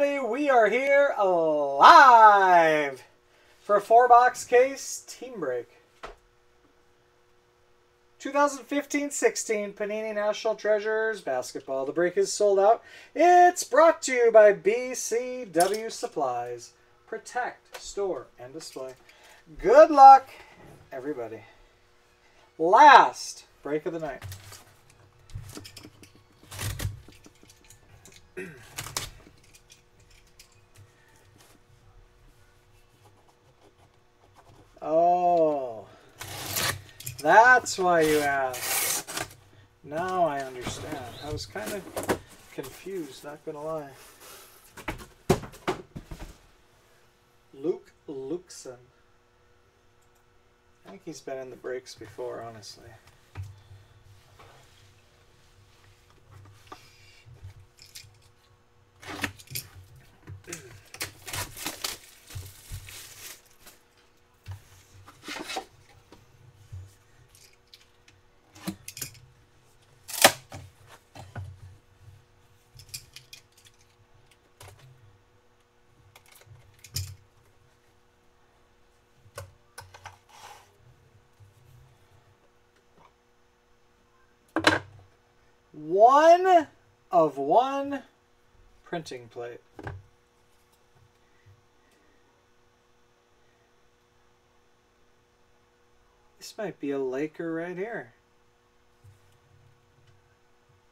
everybody. We are here live for a four box case team break. 2015-16 Panini National Treasures basketball. The break is sold out. It's brought to you by BCW Supplies. Protect, store, and display. Good luck, everybody. Last break of the night. Oh, that's why you asked. Now I understand. I was kind of confused, not gonna lie. Luke Lukeson. I think he's been in the breaks before, honestly. One of one printing plate. This might be a Laker right here.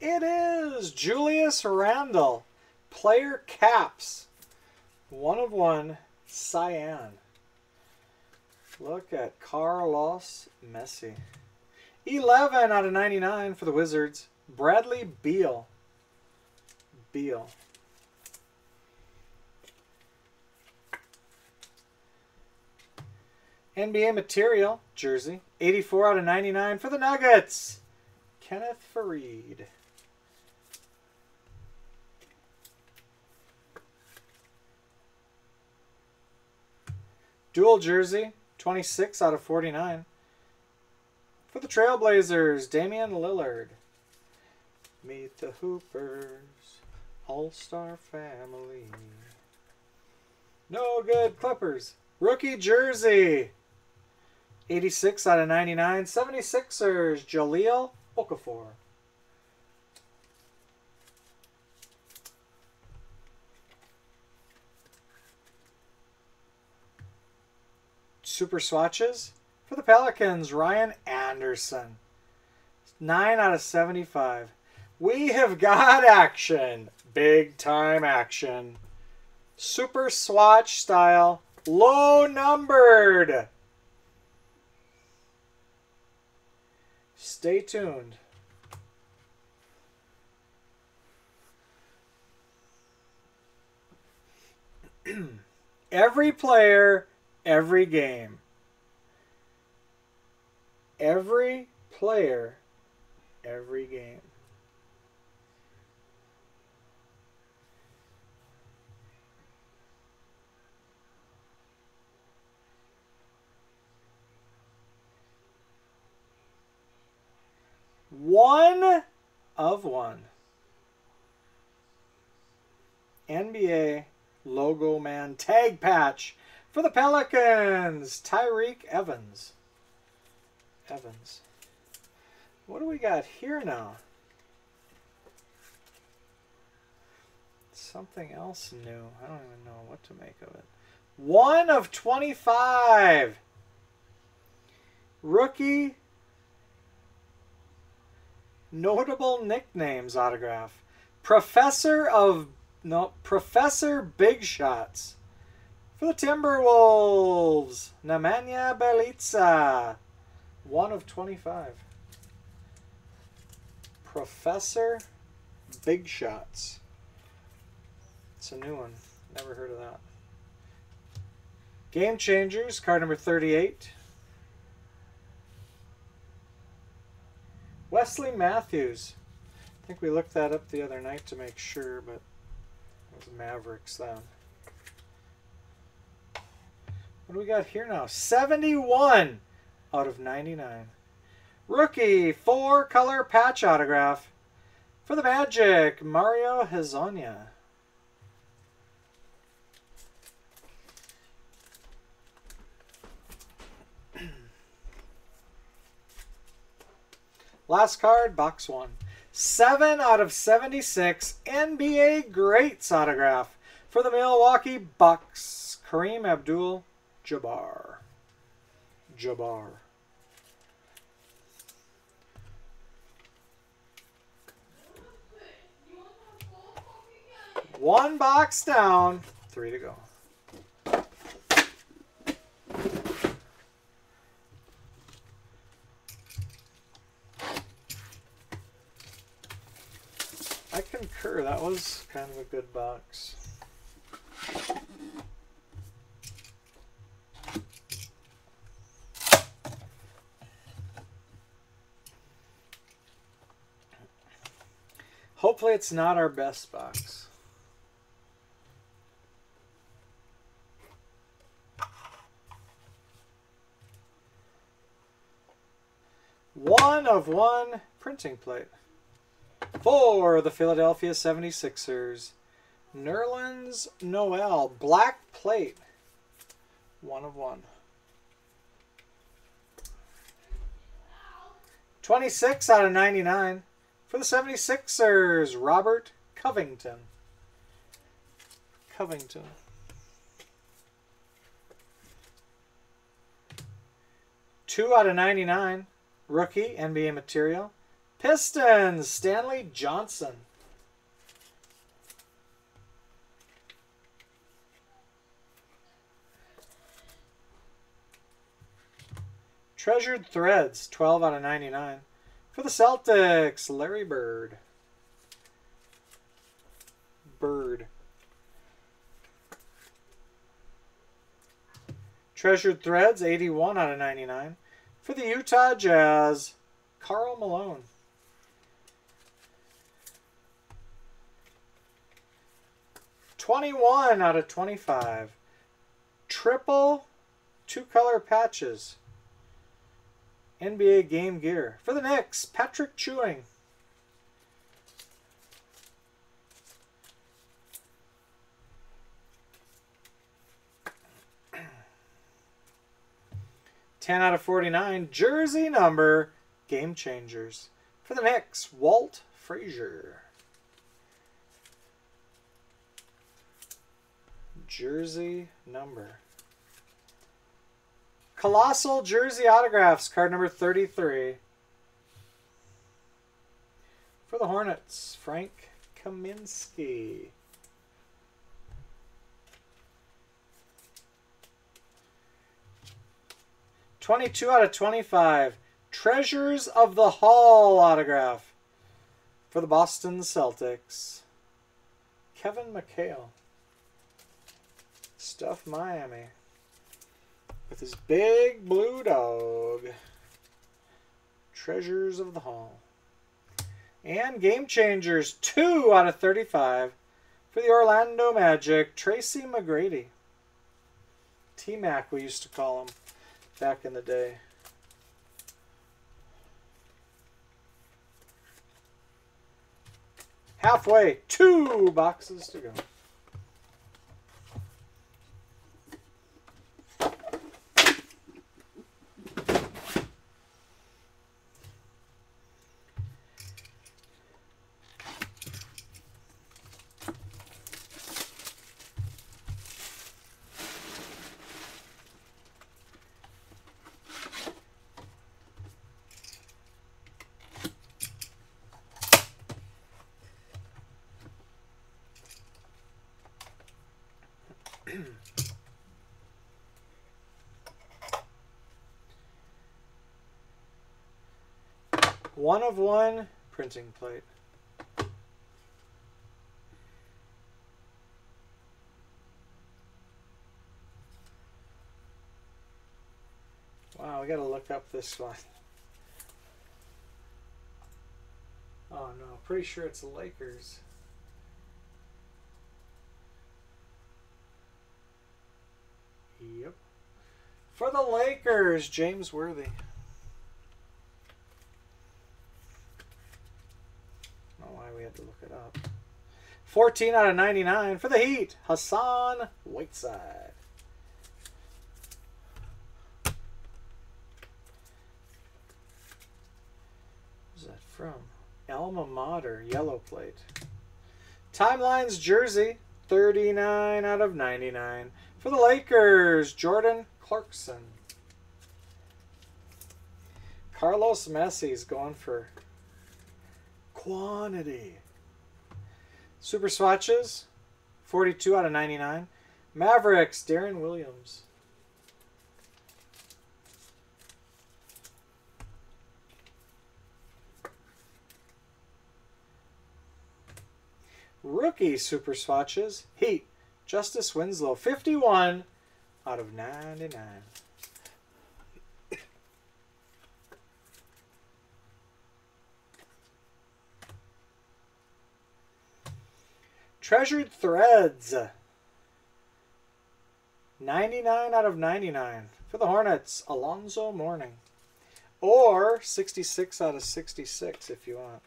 It is Julius Randle, player caps. One of one, cyan. Look at Carlos Messi. 11 out of 99 for the Wizards. Bradley Beal. Beal. NBA material, jersey. 84 out of 99 for the Nuggets. Kenneth Faried. Dual jersey, 26 out of 49. For the Trailblazers, Damian Lillard. Meet the Hoopers, All-Star Family. No good Clippers. Rookie jersey. 86 out of 99. 76ers, Jahlil Okafor. Super swatches for the Pelicans, Ryan Anderson. 9 out of 75. We have got action. Big time action. Super swatch style. Low numbered. Stay tuned. every player, every game. Every player, every game. One of one. NBA logo man tag patch for the Pelicans. Tyreke Evans. Evans. What do we got here now? Something else new. I don't even know what to make of it. One of 25. Rookie notable nicknames autograph. Professor of no Professor Big Shots. For the Timberwolves, Nemanja Bjelica. One of 25. Professor Big Shots. It's a new one. Never heard of that. Game Changers, card number 38. Wesley Matthews. I think we looked that up the other night to make sure, but it was Mavericks then. What do we got here now? 71 out of 99. Rookie, four color patch autograph for the Magic, Mario Hezonja. Last card, box one. 7 out of 76 NBA Greats autograph for the Milwaukee Bucks, Kareem Abdul Jabbar. Jabbar. One box down, three to go. Concur. That was kind of a good box. Hopefully it's not our best box. One of one printing plate. For the Philadelphia 76ers, Nerlens Noel, black plate. One of one. 26 out of 99 for the 76ers, Robert Covington. Covington. Two out of 99, rookie NBA material. Pistons, Stanley Johnson. Treasured Threads, 12 out of 99. For the Celtics, Larry Bird. Bird. Treasured Threads, 81 out of 99. For the Utah Jazz, Karl Malone. Twenty-one out of twenty-five. Triple two-color patches. NBA Game Gear. For the Knicks, Patrick Ewing. Ten out of forty-nine. Jersey number. Game Changers. For the Knicks, Walt Frazier. Jersey number. Colossal Jersey Autographs, card number 33. For the Hornets, Frank Kaminsky. Twenty-two out of twenty-five. Treasures of the Hall autograph for the Boston Celtics. Kevin McHale. Stuff Miami with his big blue dog. Treasures of the Hall. And Game Changers, 2 out of 35 for the Orlando Magic, Tracy McGrady. T-Mac, we used to call him back in the day. Halfway, two boxes to go. One of one printing plate. Wow, we gotta look up this one. Oh no, pretty sure it's the Lakers. Yep. For the Lakers, James Worthy. We had to look it up. 14 out of 99 for the Heat, Hassan Whiteside. Who's that from? Alma Mater, yellow plate. Timelines jersey, 39 out of 99. For the Lakers, Jordan Clarkson. Carlos Messi's going for quantity. Super swatches, 42 out of 99. Mavericks, Deron Williams. Rookie super swatches, Heat, Justice Winslow, 51 out of 99. Treasured Threads. 99 out of 99. For the Hornets, Alonzo Mourning. Or 66 out of 66 if you want.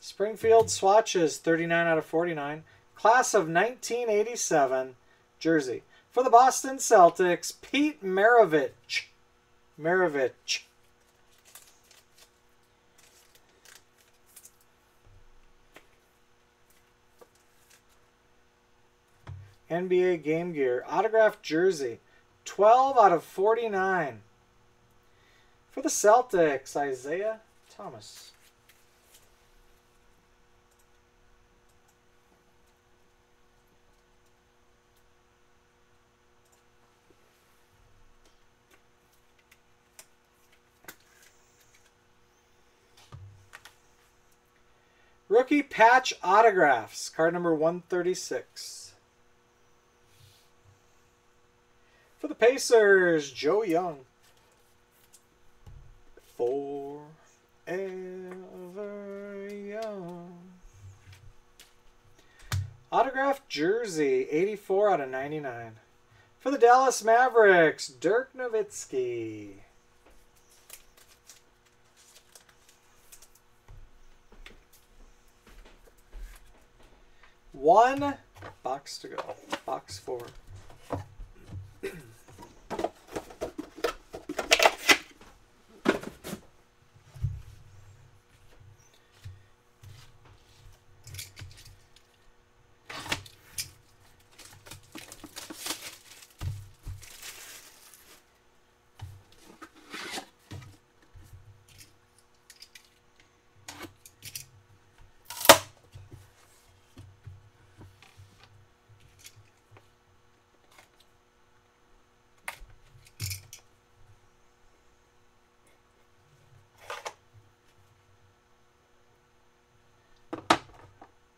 Springfield Swatches, 39 out of 49. Class of 1987, Jersey. For the Boston Celtics, Pete Maravich. Maravich. NBA Game Gear, autographed jersey, 12 out of 49. For the Celtics, Isaiah Thomas. Rookie patch autographs, card number 136. For the Pacers, Joe Young. Forever Young. Autographed jersey, 84 out of 99. For the Dallas Mavericks, Dirk Nowitzki. One box to go. Box four.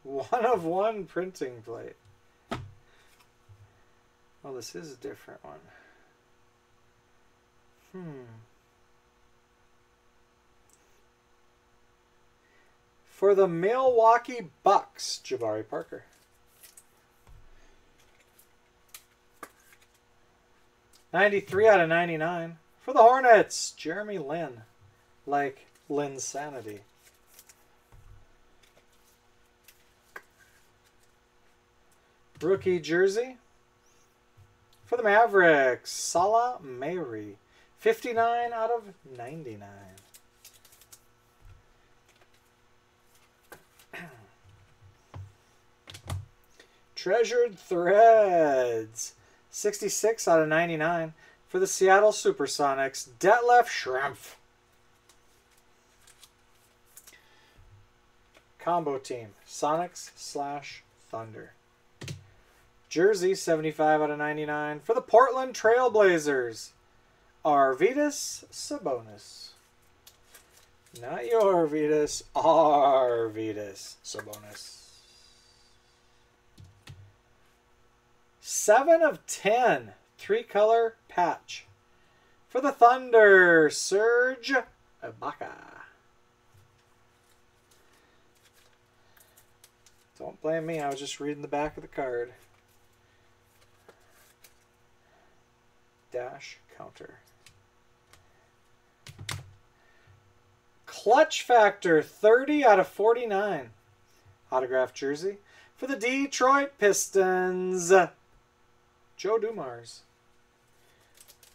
One of one printing plate. Well, this is a different one. Hmm. For the Milwaukee Bucks, Jabari Parker. Ninety-three out of ninety-nine. For the Hornets, Jeremy Lin. Like Linsanity. Rookie jersey for the Mavericks, Salah Mejri. 59 out of 99. Treasured Threads. 66 out of 99 for the Seattle Supersonics, Detlef Schrempf. Combo team, Sonics slash Thunder. Jersey, 75 out of 99. For the Portland Trailblazers, Arvydas Sabonis. Not your Arvydas, Arvydas Sabonis. 7 of 10. Three color patch. For the Thunder, Serge Ibaka. Don't blame me, I was just reading the back of the card. dash counter. Clutch factor 30 out of 49. Autograph jersey for the Detroit Pistons. Joe Dumars.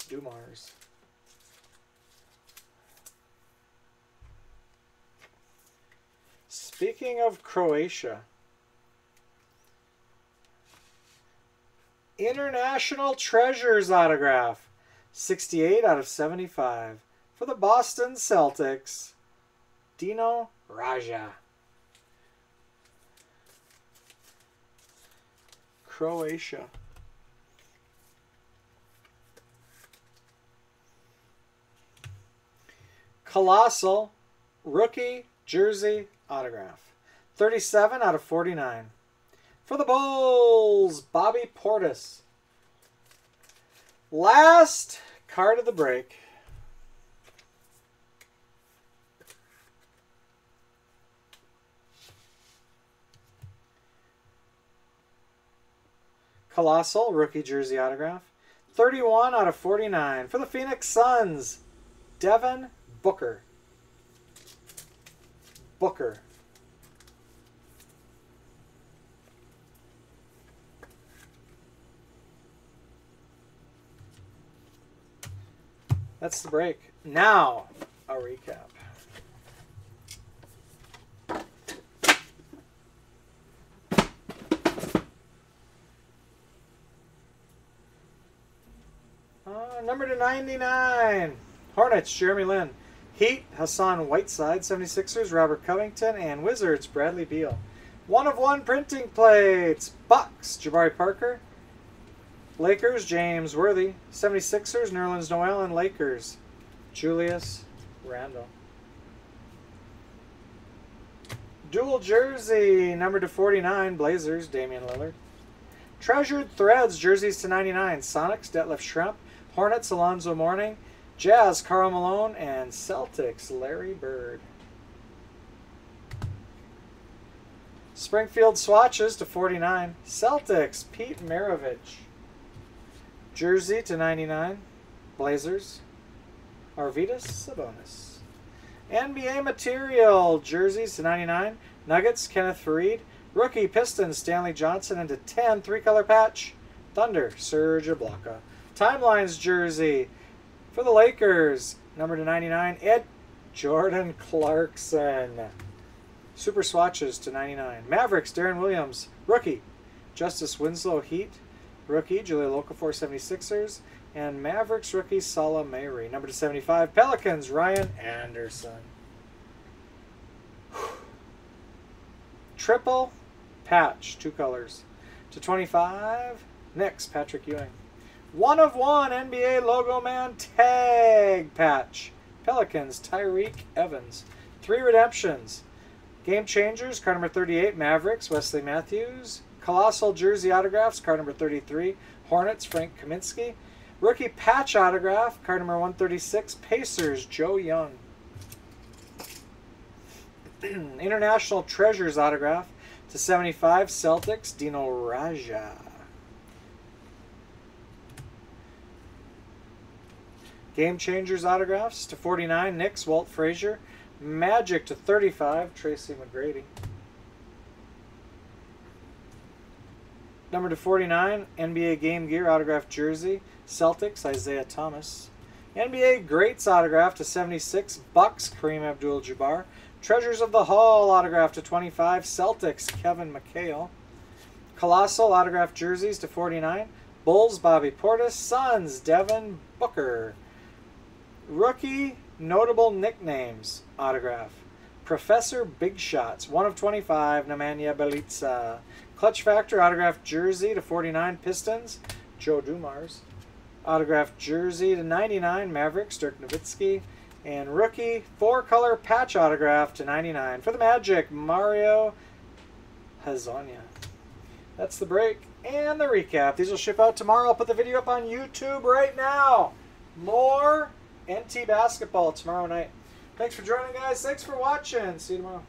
Dumars. Speaking of Croatia, International Treasures autograph, 68 out of 75 for the Boston Celtics, Dino Radja. Croatia. Colossal rookie jersey autograph. 37 out of 49. For the Bulls, Bobby Portis. Last card of the break. Colossal rookie jersey autograph. 31 out of 49 for the Phoenix Suns. Devin Booker. Booker. That's the break. Now, a recap. Uh, number to 99. Hornets, Jeremy Lin. Heat, Hassan Whiteside, 76ers, Robert Covington, and Wizards, Bradley Beal. One of one printing plates. Bucks, Jabari Parker. Lakers, James Worthy. 76ers, Nerlens Noel, and Lakers, Julius Randle. Dual jersey, number to 49, Blazers, Damian Lillard. Treasured Threads, jerseys to 99, Sonics, Detlef Schrempf. Hornets, Alonzo Mourning. Jazz, Karl Malone, and Celtics, Larry Bird. Springfield swatches to 49. Celtics, Pete Maravich. Jersey to 99. Blazers, Arvydas Sabonis. NBA material, jerseys to 99. Nuggets, Kenneth Faried. Rookie Pistons, Stanley Johnson into 10. Three-color patch. Thunder, Serge Ibaka. Timelines jersey, for the Lakers, number to 99, Ed Jordan Clarkson. Super swatches to 99. Mavericks, Deron Williams, rookie. Justice Winslow, Heat, rookie. Jahlil Okafor, 76ers. And Mavericks rookie, Salah Mejri. Number to 75, Pelicans, Ryan Anderson. Triple patch, two colors. To 25, Knicks, Patrick Ewing. One of one NBA logo man tag patch. Pelicans, Tyreke Evans. Three redemptions. Game changers, card number 38, Mavericks, Wesley Matthews. Colossal jersey autographs, card number 33, Hornets, Frank Kaminsky. Rookie patch autograph, card number 136, Pacers, Joe Young. International Treasures autograph to 75, Celtics, Dino Radja. Game Changers autographs to 49, Knicks, Walt Frazier. Magic to 35, Tracy McGrady. Number to 49, NBA Game Gear autograph jersey, Celtics, Isaiah Thomas. NBA Greats autograph to 76, Bucks, Kareem Abdul-Jabbar. Treasures of the Hall autograph to 25, Celtics, Kevin McHale. Colossal autograph jerseys to 49, Bulls, Bobby Portis. Suns, Devin Booker. Rookie Notable Nicknames autograph. Professor Big Shots, 1 of 25, Nemanja Bjelica. Clutch Factor autographed jersey to 49 Pistons, Joe Dumars. Autographed jersey to 99 Mavericks, Dirk Nowitzki. And rookie four color patch autograph to 99 for the Magic, Mario Hezonja. That's the break and the recap. These will ship out tomorrow. I'll put the video up on YouTube right now. More NT basketball tomorrow night. Thanks for joining, guys. Thanks for watching. See you tomorrow.